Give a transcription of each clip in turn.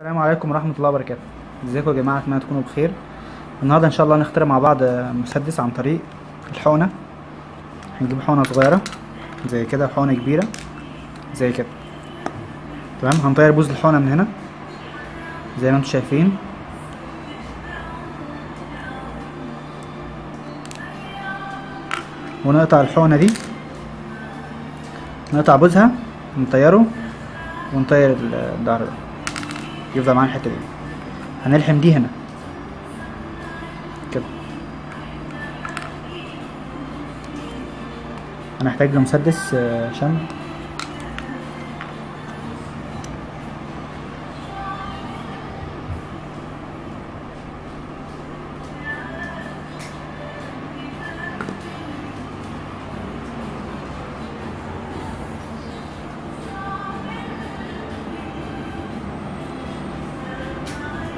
السلام عليكم ورحمة الله وبركاته. ازيكم يا جماعة؟ أتمنى تكونوا بخير. النهاردة إن شاء الله هنخترع مع بعض مسدس عن طريق الحقنة. هنجيب حقنة صغيرة زي كده وحقنة كبيرة زي كده. تمام؟ هنطير بوز الحقنة من هنا زي ما أنتم شايفين. ونقطع الحقنة دي نقطع بوزها نطيره ونطير الظهر ده. يفضل معانا الحتة دي. هنلحم دي هنا. كده. هنحتاج لمسدس آه، شمع.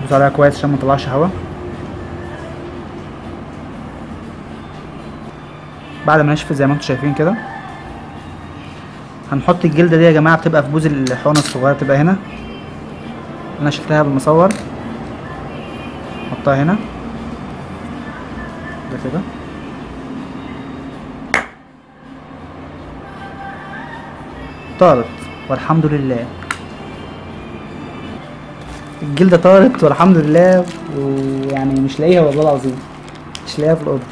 ندوس عليها كويس عشان مطلعش هوا بعد ما نشفت زي ما أنتم شايفين كده هنحط الجلدة دي يا جماعة بتبقى في بوز الحقنه الصغيره بتبقى هنا. أنا شفتها بالمصور. نحطها هنا. ده كده. طارت. والحمد لله. الجلده طارت والحمد لله ويعني مش لاقيها والله العظيم. مش لاقيها في الأوضة.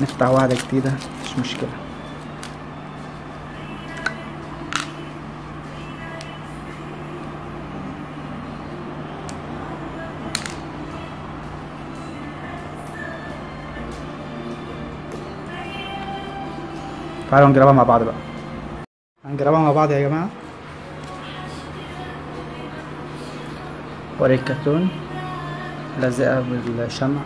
نفتح واحدة جديدة مش مشكلة. تعالوا نجربها مع بعض بقى. هنجربها مع بعض يا جماعة. الكرتون لزقها بالشمع.